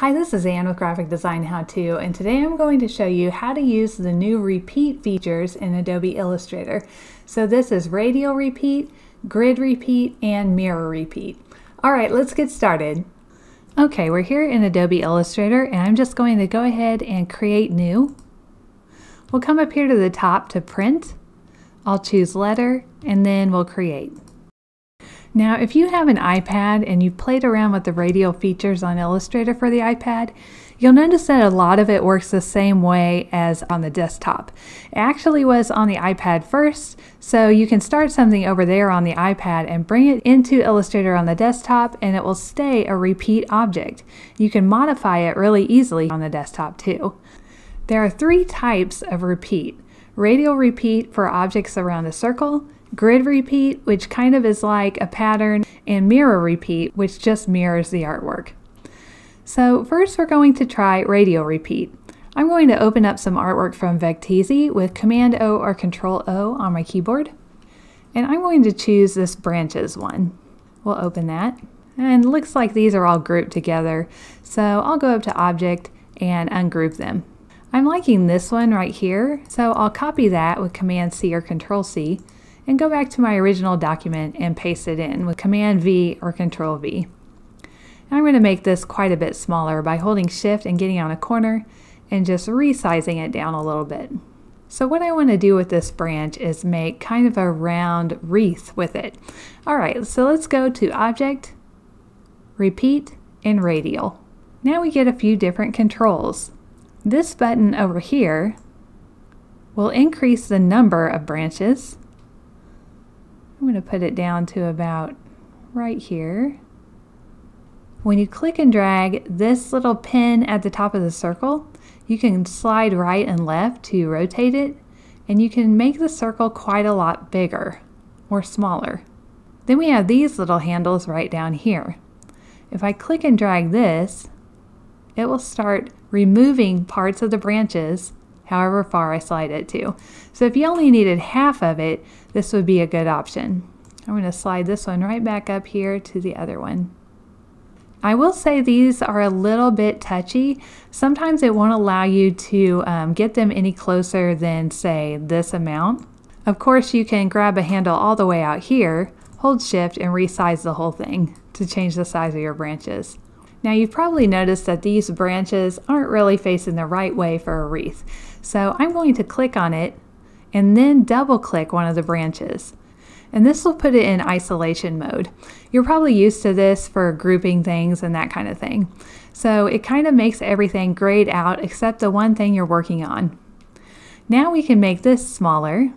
Hi, this is Anne with Graphic Design How To, and today I'm going to show you how to use the new repeat features in Adobe Illustrator. So this is radial repeat, grid repeat, and mirror repeat. All right, let's get started. Okay, we're here in Adobe Illustrator, and I'm just going to go ahead and create new. We'll come up here to the top to print. I'll choose letter, and then we'll create. Now, if you have an iPad and you've played around with the radial features on Illustrator for the iPad, you'll notice that a lot of it works the same way as on the desktop. It actually was on the iPad first, so you can start something over there on the iPad and bring it into Illustrator on the desktop and it will stay a repeat object. You can modify it really easily on the desktop too. There are three types of repeat. Radial repeat for objects around a circle, grid repeat, which kind of is like a pattern, and mirror repeat, which just mirrors the artwork. So first we're going to try radial repeat. I'm going to open up some artwork from Vecteezy with Command O or Control O on my keyboard. And I'm going to choose this branches one. We'll open that. And looks like these are all grouped together. So I'll go up to Object and ungroup them. I'm liking this one right here, so I'll copy that with Command C or Control C and go back to my original document and paste it in with Command V or Control V. I'm going to make this quite a bit smaller by holding Shift and getting on a corner and just resizing it down a little bit. So what I want to do with this branch is make kind of a round wreath with it. Alright, so let's go to Object, Repeat, and Radial. Now we get a few different controls. This button over here will increase the number of branches I'm going to put it down to about right here. When you click and drag this little pin at the top of the circle, you can slide right and left to rotate it, and you can make the circle quite a lot bigger or smaller. Then we have these little handles right down here. If I click and drag this, it will start removing parts of the branches however far I slide it to. So if you only needed half of it, this would be a good option. I'm going to slide this one right back up here to the other one. I will say these are a little bit touchy. Sometimes it won't allow you to um, get them any closer than say this amount. Of course you can grab a handle all the way out here, hold shift and resize the whole thing to change the size of your branches. Now you've probably noticed that these branches aren't really facing the right way for a wreath. So I'm going to click on it and then double click one of the branches. And this will put it in isolation mode. You're probably used to this for grouping things and that kind of thing. So it kind of makes everything grayed out except the one thing you're working on. Now we can make this smaller.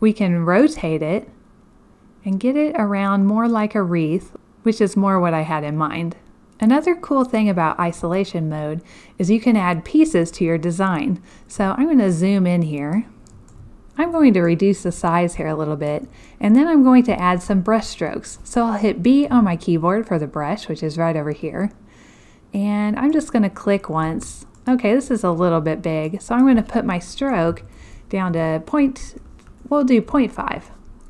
We can rotate it and get it around more like a wreath, which is more what I had in mind. Another cool thing about isolation mode is you can add pieces to your design. So I'm going to zoom in here. I'm going to reduce the size here a little bit and then I'm going to add some brush strokes. So I'll hit B on my keyboard for the brush, which is right over here. And I'm just going to click once. Okay, this is a little bit big, so I'm going to put my stroke down to point, we'll do 0.5.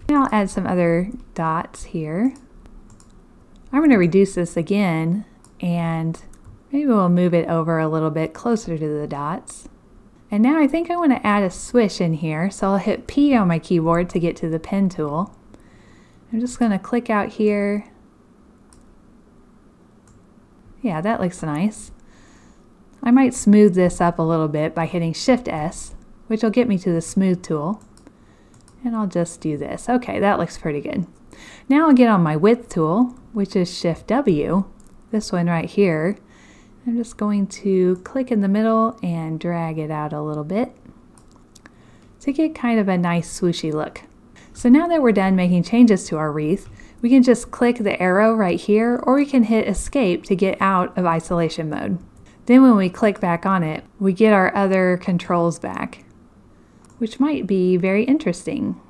And I'll add some other dots here. I'm going to reduce this again and maybe we'll move it over a little bit closer to the dots. And now I think I want to add a swish in here, so I'll hit P on my keyboard to get to the pen tool. I'm just going to click out here. Yeah, that looks nice. I might smooth this up a little bit by hitting Shift S, which will get me to the smooth tool. And I'll just do this. Okay, that looks pretty good. Now I'll get on my width tool, which is Shift W, this one right here. I'm just going to click in the middle and drag it out a little bit to get kind of a nice swooshy look. So now that we're done making changes to our wreath, we can just click the arrow right here or we can hit escape to get out of isolation mode. Then when we click back on it, we get our other controls back, which might be very interesting.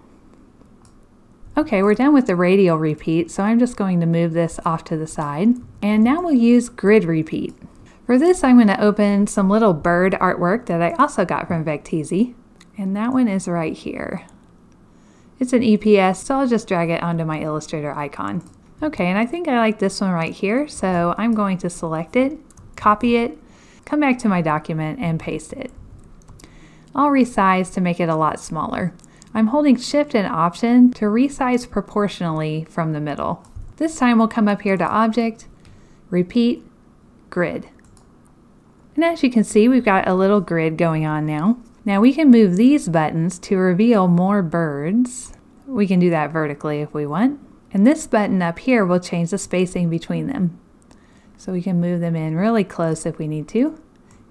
Okay, we're done with the radial repeat, so I'm just going to move this off to the side. And now we'll use grid repeat. For this, I'm going to open some little bird artwork that I also got from Vecteezy. And that one is right here. It's an EPS, so I'll just drag it onto my Illustrator icon. Okay, and I think I like this one right here, so I'm going to select it, copy it, come back to my document and paste it. I'll resize to make it a lot smaller. I'm holding Shift and Option to resize proportionally from the middle. This time we'll come up here to Object, Repeat, Grid. And as you can see, we've got a little grid going on now. Now we can move these buttons to reveal more birds. We can do that vertically if we want. And this button up here will change the spacing between them. So we can move them in really close if we need to.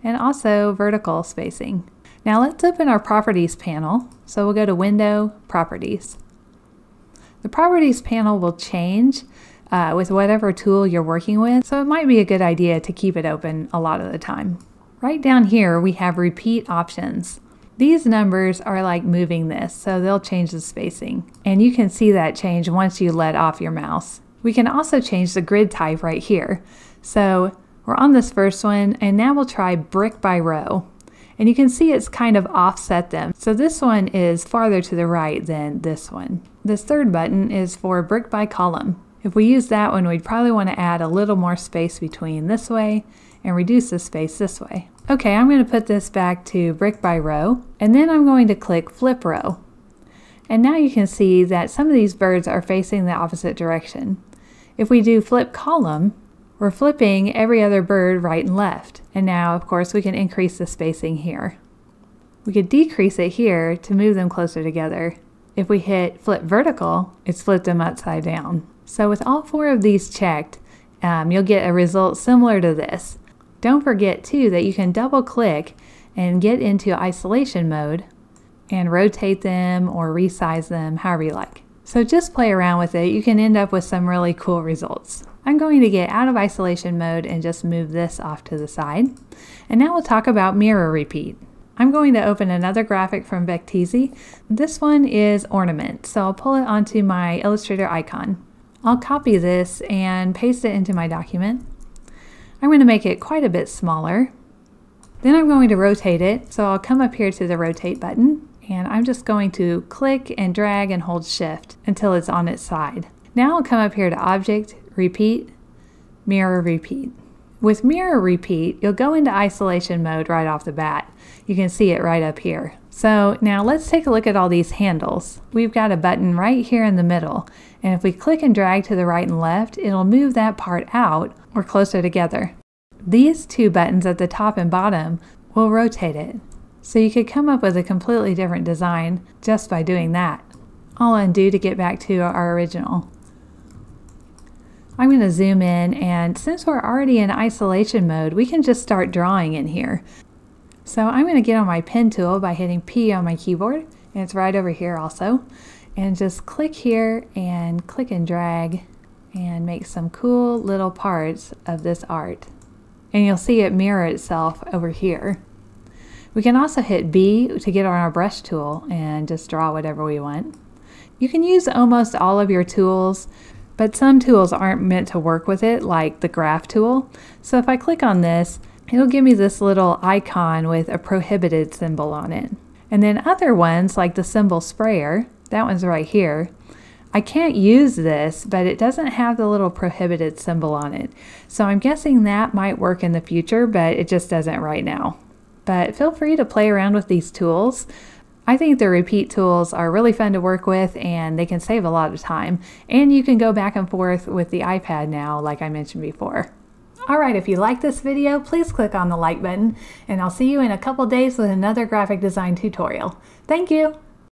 And also vertical spacing. Now let's open our Properties panel. So we'll go to Window, Properties. The Properties panel will change uh, with whatever tool you're working with, so it might be a good idea to keep it open a lot of the time. Right down here we have repeat options. These numbers are like moving this, so they'll change the spacing. And you can see that change once you let off your mouse. We can also change the grid type right here. So we're on this first one, and now we'll try brick by row. And you can see it's kind of offset them. So this one is farther to the right than this one. This third button is for brick by column. If we use that one, we'd probably want to add a little more space between this way and reduce the space this way. Okay, I'm going to put this back to brick by row, and then I'm going to click flip row. And now you can see that some of these birds are facing the opposite direction. If we do flip column, we're flipping every other bird right and left. And now, of course, we can increase the spacing here. We could decrease it here to move them closer together. If we hit flip vertical, it's flipped them upside down. So with all four of these checked, um, you'll get a result similar to this. Don't forget too that you can double click and get into isolation mode and rotate them or resize them however you like. So just play around with it. You can end up with some really cool results. I'm going to get out of isolation mode and just move this off to the side. And now we'll talk about mirror repeat. I'm going to open another graphic from Vecteezy. This one is ornament, so I'll pull it onto my Illustrator icon. I'll copy this and paste it into my document. I'm going to make it quite a bit smaller. Then I'm going to rotate it, so I'll come up here to the rotate button and I'm just going to click and drag and hold shift until it's on its side. Now I'll come up here to object, repeat, mirror repeat. With mirror repeat, you'll go into isolation mode right off the bat. You can see it right up here. So now let's take a look at all these handles. We've got a button right here in the middle, and if we click and drag to the right and left, it'll move that part out or closer together. These two buttons at the top and bottom will rotate it. So you could come up with a completely different design just by doing that. I'll undo to get back to our original. I'm going to zoom in and since we're already in isolation mode, we can just start drawing in here. So I'm going to get on my pen tool by hitting P on my keyboard and it's right over here also and just click here and click and drag and make some cool little parts of this art. And you'll see it mirror itself over here. We can also hit B to get on our brush tool and just draw whatever we want. You can use almost all of your tools, but some tools aren't meant to work with it, like the graph tool. So if I click on this, it'll give me this little icon with a prohibited symbol on it. And then other ones, like the symbol sprayer, that one's right here, I can't use this, but it doesn't have the little prohibited symbol on it. So I'm guessing that might work in the future, but it just doesn't right now. But feel free to play around with these tools. I think the repeat tools are really fun to work with and they can save a lot of time. And you can go back and forth with the iPad now, like I mentioned before. Alright, if you like this video, please click on the like button, and I'll see you in a couple days with another graphic design tutorial. Thank you!